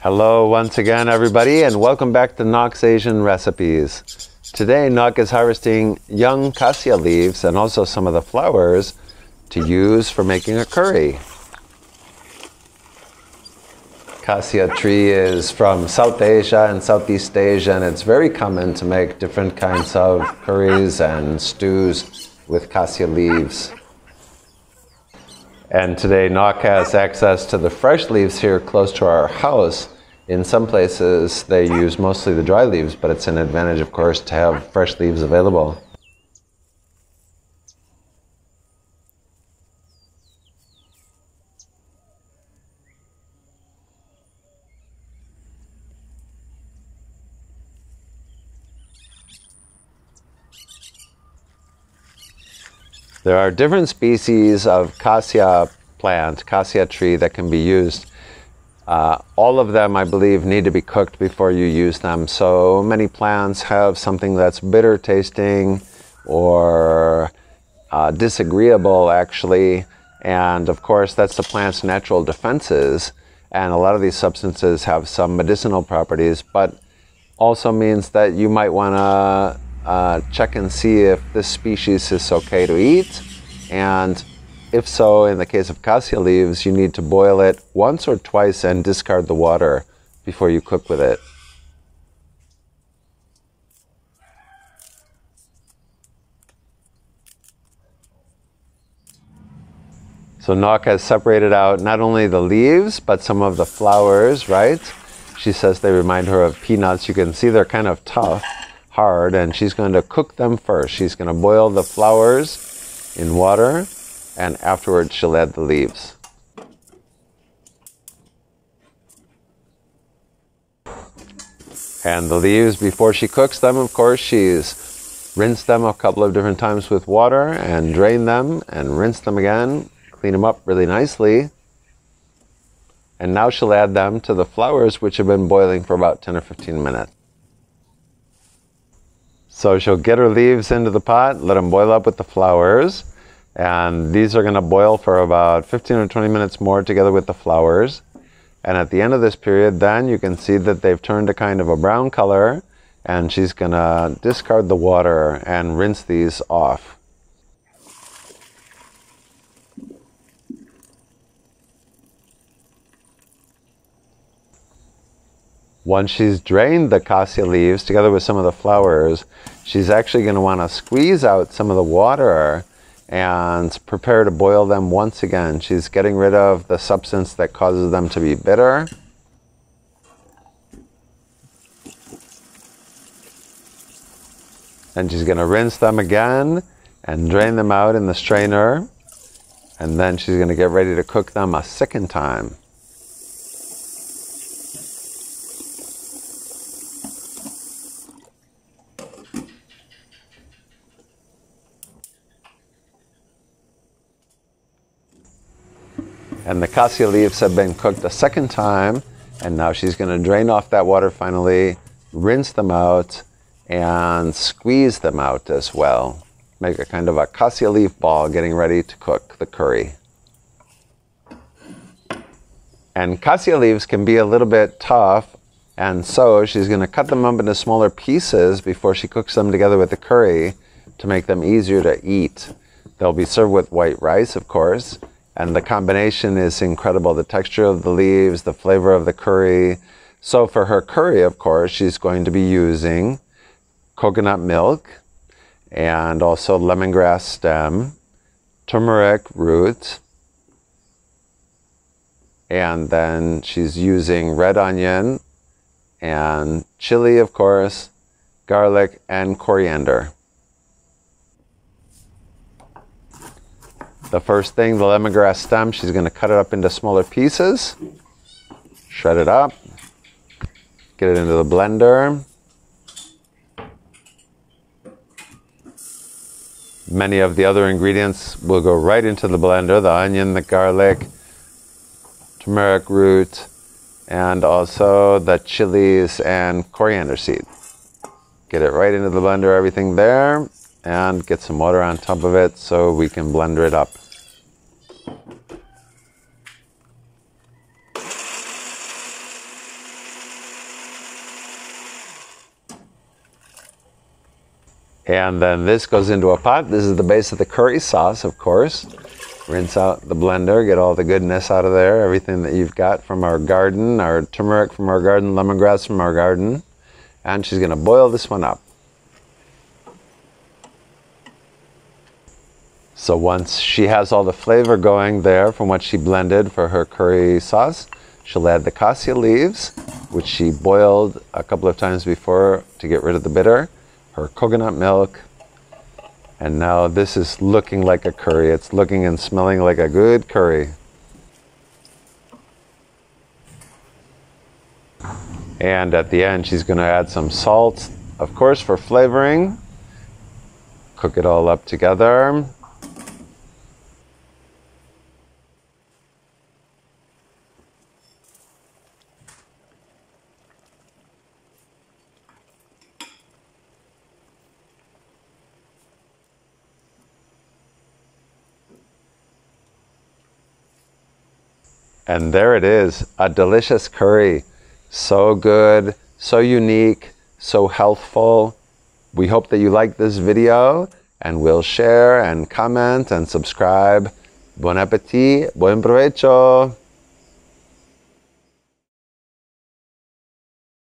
Hello once again, everybody, and welcome back to Nok's Asian Recipes. Today, Nok is harvesting young cassia leaves and also some of the flowers to use for making a curry. Cassia tree is from South Asia and Southeast Asia, and it's very common to make different kinds of curries and stews with cassia leaves. And today, Nok has access to the fresh leaves here close to our house. In some places, they use mostly the dry leaves, but it's an advantage, of course, to have fresh leaves available. There are different species of cassia plant, cassia tree that can be used. Uh, all of them, I believe, need to be cooked before you use them. So many plants have something that's bitter tasting or uh, disagreeable, actually. And of course, that's the plant's natural defenses. And a lot of these substances have some medicinal properties, but also means that you might want to uh, check and see if this species is okay to eat. And if so, in the case of cassia leaves, you need to boil it once or twice and discard the water before you cook with it. So Nok has separated out not only the leaves, but some of the flowers, right? She says they remind her of peanuts. You can see they're kind of tough hard and she's going to cook them first. She's going to boil the flowers in water and afterwards she'll add the leaves. And the leaves, before she cooks them, of course, she's rinsed them a couple of different times with water and drained them and rinsed them again, clean them up really nicely. And now she'll add them to the flowers, which have been boiling for about 10 or 15 minutes. So she'll get her leaves into the pot, let them boil up with the flowers. And these are going to boil for about 15 or 20 minutes more together with the flowers. And at the end of this period, then you can see that they've turned a kind of a brown color. And she's going to discard the water and rinse these off. Once she's drained the cassia leaves together with some of the flowers, she's actually going to want to squeeze out some of the water and prepare to boil them once again. She's getting rid of the substance that causes them to be bitter. And she's going to rinse them again and drain them out in the strainer. And then she's going to get ready to cook them a second time. And the cassia leaves have been cooked a second time. And now she's going to drain off that water finally, rinse them out, and squeeze them out as well. Make a kind of a cassia leaf ball getting ready to cook the curry. And cassia leaves can be a little bit tough, and so she's going to cut them up into smaller pieces before she cooks them together with the curry to make them easier to eat. They'll be served with white rice, of course, and the combination is incredible. The texture of the leaves, the flavor of the curry. So for her curry, of course, she's going to be using coconut milk and also lemongrass stem, turmeric root, and then she's using red onion and chili, of course, garlic, and coriander. The first thing, the lemongrass stem, she's going to cut it up into smaller pieces, shred it up, get it into the blender. Many of the other ingredients will go right into the blender the onion, the garlic, turmeric root, and also the chilies and coriander seed. Get it right into the blender, everything there and get some water on top of it so we can blender it up. And then this goes into a pot. This is the base of the curry sauce, of course. Rinse out the blender, get all the goodness out of there, everything that you've got from our garden, our turmeric from our garden, lemongrass from our garden. And she's gonna boil this one up. So once she has all the flavor going there from what she blended for her curry sauce, she'll add the cassia leaves, which she boiled a couple of times before to get rid of the bitter, her coconut milk, and now this is looking like a curry. It's looking and smelling like a good curry. And at the end, she's going to add some salt, of course, for flavoring. Cook it all up together. And there it is, a delicious curry. So good, so unique, so healthful. We hope that you like this video and will share and comment and subscribe. Bon appetit, buen provecho.